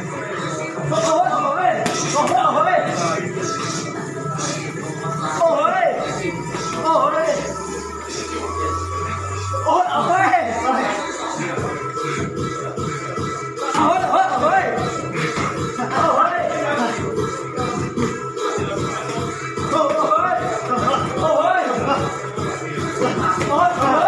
Oh, oh, oh.